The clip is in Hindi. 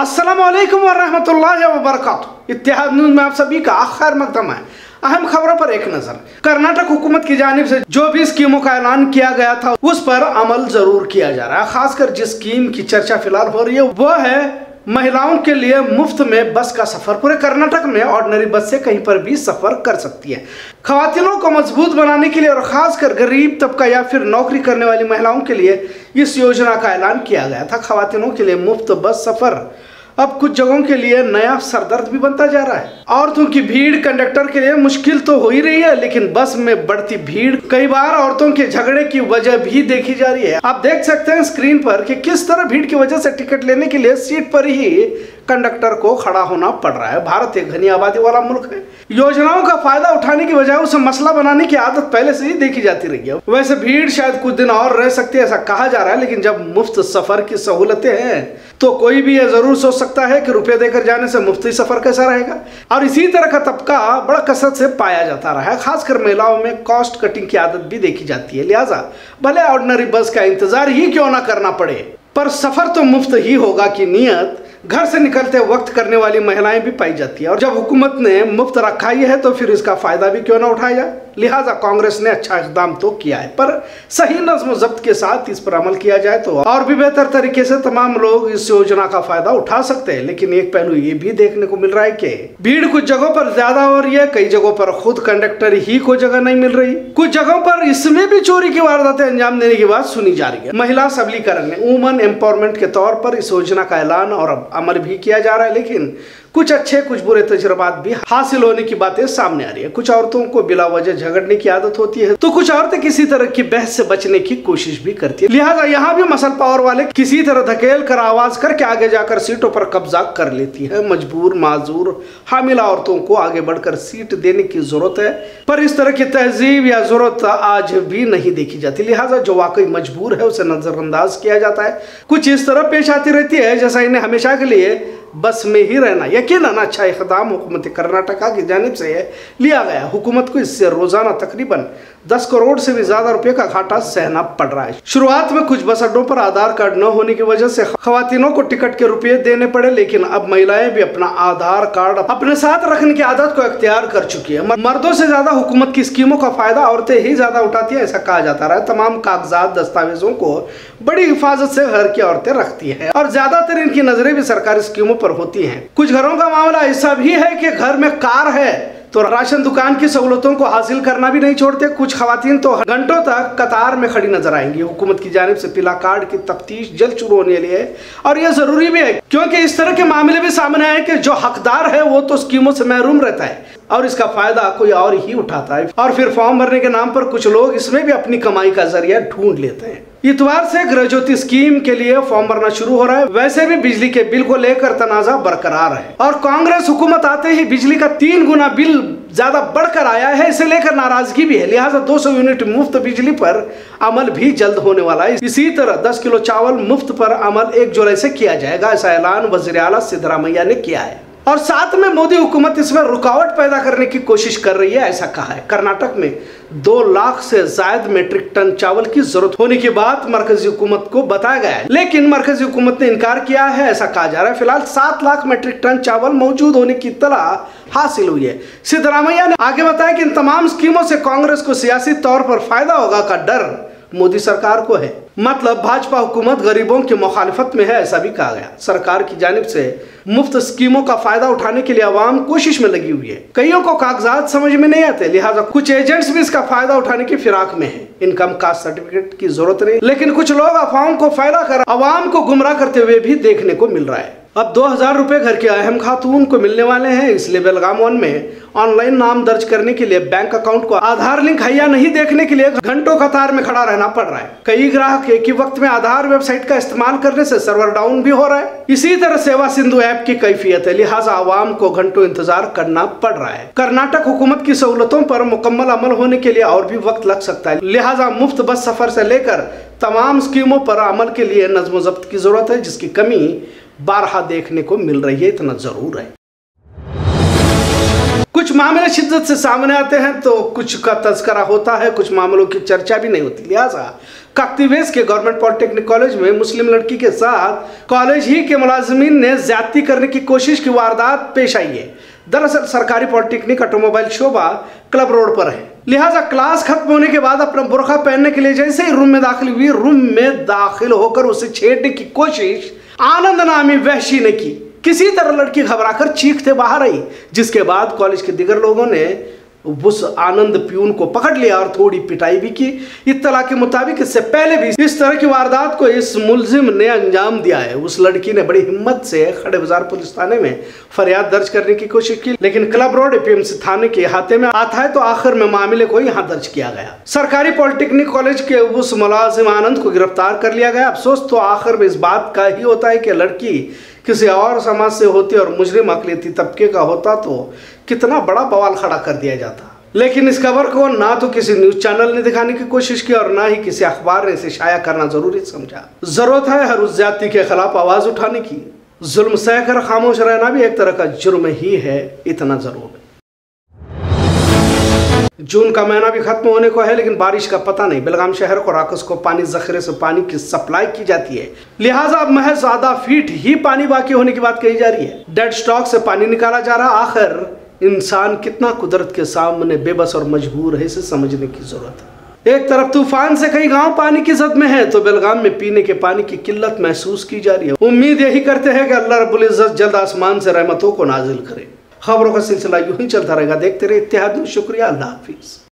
अस्सलाम वालेकुम वरहमतुल्लाहि वबरकातुहू। इत्तेहाद न्यूज़ में आप सभी का खैर मकदम है। अहम खबरों पर एक नज़र। कर्नाटक हुकूमत की जानिब से जो भी स्कीमों का ऐलान किया गया था, उस पर अमल ज़रूर किया जा रहा है। खासकर जिस स्कीम की चर्चा फ़िलहाल हो रही है वो है महिलाओं के लिए मुफ़्त में बस का सफ़र। पूरे कर्नाटक में ऑर्डिनरी बस से कहीं पर भी सफ़र कर सकती है। खातिनों को मज़बूत बनाने के लिए और खासकर गरीब तबका या फिर नौकरी करने वाली महिलाओं के लिए इस योजना का ऐलान किया गया था। खातिनों के लिए मुफ़्त बस सफ़र। अब कुछ जगहों के लिए नया सरदर्द भी बनता जा रहा है। औरतों की भीड़ कंडक्टर के लिए मुश्किल तो हो ही रही है, लेकिन बस में बढ़ती भीड़, कई बार औरतों के झगड़े की वजह भी देखी जा रही है। आप देख सकते हैं स्क्रीन पर कि किस तरह भीड़ की वजह से टिकट लेने के लिए सीट पर ही कंडक्टर को खड़ा होना पड़ रहा है। भारत एक घनी आबादी वाला मुल्क है। योजनाओं का फ़ायदा उठाने की बजाय उसे मसला बनाने की आदत पहले से ही देखी जाती रही है। वैसे भीड़ शायद कुछ दिन और रह सकती है, ऐसा कहा जा रहा है, लेकिन जब मुफ़्त सफ़र की सहूलतें हैं तो कोई भी यह ज़रूर सोच सकता है कि रुपए देकर जाने से मुफ्ती सफ़र कैसा रहेगा। और इसी तरह का तबका बड़ा कसरत से पाया जाता रहा है। खासकर महिलाओं में कॉस्ट कटिंग की आदत भी देखी जाती है। लिहाजा, भले ऑर्डनरी बस का इंतज़ार ही क्यों ना करना पड़े, पर सफ़र तो मुफ़्त ही होगा की नियत घर से निकलते वक्त करने वाली महिलाएँ भी पाई जाती है। और जब हुकूमत ने मुफ़्त रखा ही है तो फिर इसका फ़ायदा भी क्यों ना उठाया जाए? लिहाजा कांग्रेस ने अच्छा इकदाम तो किया है, पर सही नज्म जब्त के साथ इस पर अमल किया जाए तो और भी बेहतर तरीके से तमाम लोग इस योजना का फ़ायदा उठा सकते हैं। लेकिन एक पहलू ये भी देखने को मिल रहा है कि भीड़ कुछ जगहों पर ज़्यादा हो रही है, कई जगहों पर खुद कंडक्टर ही को जगह नहीं मिल रही। कुछ जगहों पर इसमें भी चोरी की वारदातें अंजाम देने की बात सुनी जा रही है। महिला सबलीकरण वुमन एम्पावरमेंट के तौर पर इस योजना का ऐलान और अमल भी किया जा रहा है, लेकिन कुछ अच्छे, कुछ बुरे तजुर्बात भी हासिल होने की बातें सामने आ रही है। कुछ औरतों को बिला वजह झगड़ने की आदत होती है तो कुछ औरतें किसी तरह की बहस से बचने की कोशिश भी करती है। लिहाजा यहाँ भी मसल पावर वाले किसी तरह धकेल कर आवाज़ करके आगे जाकर सीटों पर कब्जा कर लेती है। मजबूर, माजूर, हामिला औरतों को आगे बढ़कर सीट देने की ज़रूरत है, पर इस तरह की तहजीब या ज़रूरत आज भी नहीं देखी जाती। लिहाजा जो वाकई मजबूर है, उसे नजरअंदाज किया जाता है। कुछ इस तरह पेश आती रहती है, जैसा इन्हें हमेशा के लिए बस में ही रहना। यकीन अच्छा इकदाम हुकूमत कर्नाटका की जानब से लिया गया। हुकूमत को इससे रोज़ाना तकरीबन 10 करोड़ से भी ज़्यादा रुपए का घाटा सहना पड़ रहा है। शुरुआत में कुछ बस अड्डों पर आधार कार्ड न होने की वजह से खातिनों को टिकट के रुपए देने पड़े, लेकिन अब महिलाएँ भी अपना आधार कार्ड अपने साथ रखने की आदत को अख्तियार कर चुकी है। मर्दों से ज़्यादा हुकूमत की स्कीमों का फ़ायदा औरतें ही ज़्यादा उठाती है, ऐसा कहा जाता रहा है। तमाम कागजात दस्तावेजों को बड़ी हिफाजत से घर की औरतें रखती है। और ज़्यादातर इनकी नज़रें भी सरकारी स्कीमों पर होती हैं। कुछ घरों का मामला ऐसा भी है कि घर में कार है तो राशन दुकान की सहूलतों को हासिल करना भी नहीं छोड़ते। कुछ खातन तो घंटों तक कतार में खड़ी नज़र आएँगी। हुकूमत की जानब से पीला कार्ड की तफ्तीश जल्द शुरू होने है। और यह ज़रूरी भी है, क्योंकि इस तरह के मामले भी सामने आए कि जो हकदार है, वो तो स्कीमों से महरूम रहता है और इसका फ़ायदा कोई और ही उठाता है। और फिर फॉर्म भरने के नाम पर कुछ लोग इसमें भी अपनी कमाई का ज़रिया ढूंढ लेते हैं। इतवार से गृह ज्योति स्कीम के लिए फॉर्म भरना शुरू हो रहा है। वैसे भी बिजली के बिल को लेकर तनाजा बरकरार है। और कांग्रेस हुकूमत आते ही बिजली का तीन गुना बिल ज़्यादा बढ़कर आया है, इसे लेकर नाराज़गी भी है। लिहाजा 200 यूनिट मुफ़्त बिजली पर अमल भी जल्द होने वाला है। इसी तरह 10 किलो चावल मुफ़्त पर अमल एक जुलाई से किया जाएगा, ऐसा ऐलान वज़ीर आला सिद्धरामैया ने किया है। और साथ में मोदी हुकूमत इसमें रुकावट पैदा करने की कोशिश कर रही है, ऐसा कहा है। कर्नाटक में दो लाख से जायद मेट्रिक टन चावल की ज़रूरत होने की बात मरकजी हुकूमत को बताया गया है। लेकिन मरकजी हुकूमत ने इनकार किया है, ऐसा कहा जा रहा है। फ़िलहाल सात लाख मेट्रिक टन चावल मौजूद होने की इतला हासिल हुई है। सिद्धरामैया ने आगे बताया कि इन तमाम स्कीमों से कांग्रेस को सियासी तौर पर फ़ायदा होगा का डर मोदी सरकार को है। मतलब भाजपा हुकूमत गरीबों की मुखालफत में है, ऐसा भी कहा गया। सरकार की जानब से मुफ़्त स्कीमों का फ़ायदा उठाने के लिए आवाम कोशिश में लगी हुई है। कईयों को कागजात समझ में नहीं आते, लिहाजा कुछ एजेंट्स भी इसका फ़ायदा उठाने की फिराक में है। इनकम कास्ट सर्टिफिकेट की ज़रूरत नहीं, लेकिन कुछ लोग अफवाहों को फ़ायदा कर आवाम को गुमराह करते हुए भी देखने को मिल रहा है। अब दो हज़ार रुपए घर के अहम खातून को मिलने वाले हैं, इसलिए बेलगाम वन में ऑनलाइन नाम दर्ज करने के लिए बैंक अकाउंट को आधार लिंक है या नहीं देखने के लिए घंटों कतार में खड़ा रहना पड़ रहा है। कई ग्राहक एक ही वक्त में आधार वेबसाइट का इस्तेमाल करने से सर्वर डाउन भी हो रहा है। इसी तरह सेवा सिंधु ऐप की कैफियत है, लिहाजा आवाम को घंटों इंतज़ार करना पड़ रहा है। कर्नाटक हुकूमत की सहूलतों पर मुकम्मल अमल होने के लिए और भी वक्त लग सकता है। लिहाजा मुफ़्त बस सफ़र से लेकर तमाम स्कीमों पर अमल के लिए नज्म जब्त की ज़रूरत है, जिसकी कमी बारहा देखने को मिल रही है, इतना ज़रूर है। कुछ मामले शिद्दत से सामने आते हैं तो कुछ का तस्करा होता है, कुछ मामलों की चर्चा भी नहीं होती। लिहाजा, कक्तिवेस के गवर्नमेंट पॉलिटेक्निक कॉलेज में मुस्लिम लड़की के साथ कॉलेज ही के मुलाजमीन ने ज़्यादा करने की कोशिश की वारदात पेश आई है। दरअसल सरकारी polytechnic automobile Shobha club road पर है। लिहाजा क्लास खत्म होने के बाद अपना बुरखा पहनने के लिए जैसे ही रूम में दाखिल हुई, रूम में दाखिल होकर उसे छेड़ने की कोशिश, आनंद नामी वहशी ने की। किसी तरह लड़की घबराकर चीखते बाहर आई, जिसके बाद कॉलेज के दिगर लोगों ने उस आनंद प्यून को पकड़ लिया और थोड़ी पिटाई भी की। इतला के मुताबिक इससे पहले भी इस तरह की वारदात को इस मुलजिम ने अंजाम दिया है। उस लड़की ने बड़ी हिम्मत से खड़े बाज़ार पुलिस थाने में फरियाद दर्ज करने की कोशिश की, लेकिन क्लब रोड एपीएमसी थाने के हाथे में आता है तो आखिर में मामले को यहाँ दर्ज किया गया। सरकारी पॉलिटेक्निक कॉलेज के उस मुलाजिम आनंद को गिरफ़्तार कर लिया गया। अफसोस तो आखिर में इस बात का ही होता है की लड़की किसी और समाज से होती और मुजरिम अकलीती तबके का होता तो कितना बड़ा बवाल खड़ा कर दिया जाता। लेकिन इस खबर को ना तो किसी न्यूज़ चैनल ने दिखाने की कोशिश की और ना ही किसी अखबार ने इसे शाया करना ज़रूरी समझा। ज़रूरत है हर उस जाति के खिलाफ आवाज़ उठाने की। जुल्म सहकर खामोश रहना भी एक तरह का जुर्म ही है, इतना ज़रूर। जून का महीना भी खत्म होने को है, लेकिन बारिश का पता नहीं। बेलगाम शहर को राकस को पानी, जखीरे से पानी की सप्लाई की जाती है। लिहाजा महज आधा फीट ही पानी बाकी होने की बात कही जा रही है। डेड स्टॉक से पानी निकाला जा रहा। आखिर इंसान कितना कुदरत के सामने बेबस और मजबूर है, इसे समझने की ज़रूरत है। एक तरफ़ तूफ़ान से कई गाँव पानी की जद में है तो बेलगाम में पीने के पानी की किल्लत महसूस की जा रही है। उम्मीद यही करते हैं कि अल्लाह रब्बुल इज़्ज़त जल्द आसमान से रहमतों को नाजिल करे। खबरों का सिलसिला यूँ ही चलता रहेगा। देखते रहे इतिहाद शुक्रिया। अल्लाह हाफिज़।